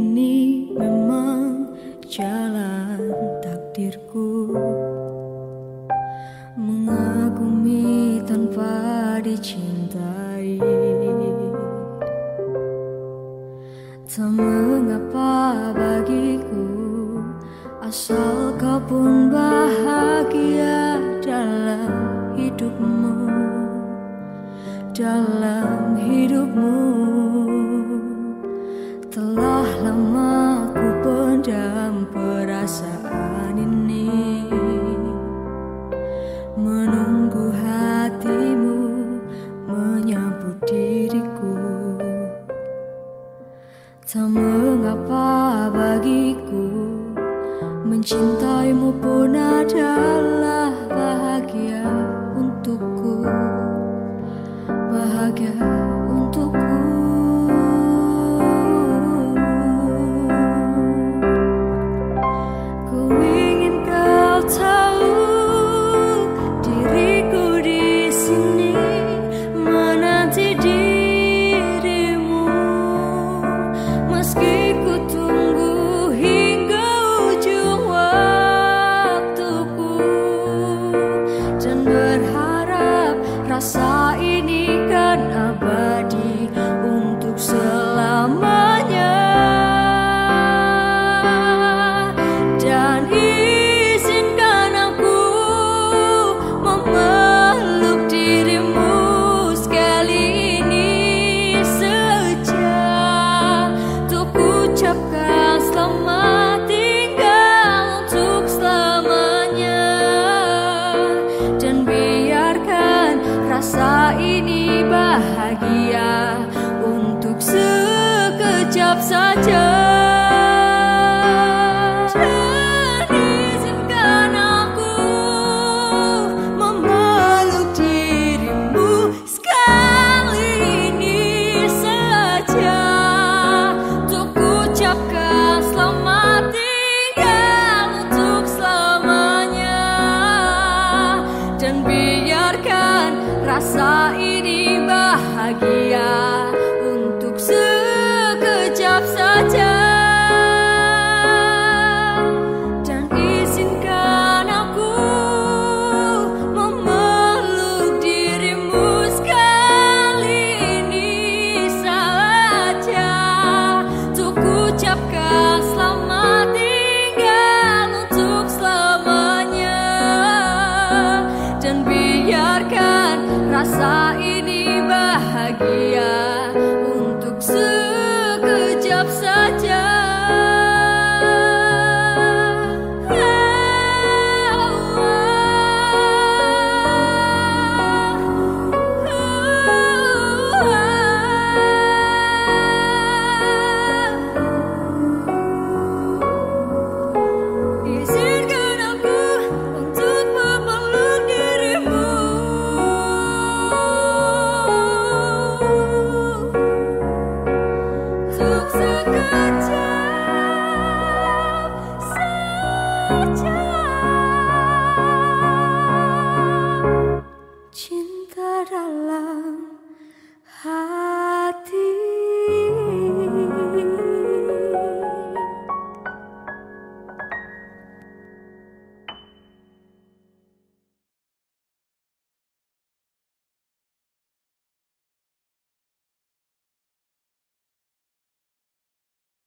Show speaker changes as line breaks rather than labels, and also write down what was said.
Ini memang jalan takdirku. Mengagumi tanpa dicintai. Tak mengapa bagiku Asal kau pun bahagia dalam hidupmu. Dalam hidupmu telah lama ku pendam perasaan ini Menunggu hatimu menyambut diriku. Tak mengapa bagiku Mencintaimu pun adalah bahagia untukku. Bahagia rasa ini bahagia untuk sekejap saja. Ini bahagia looks good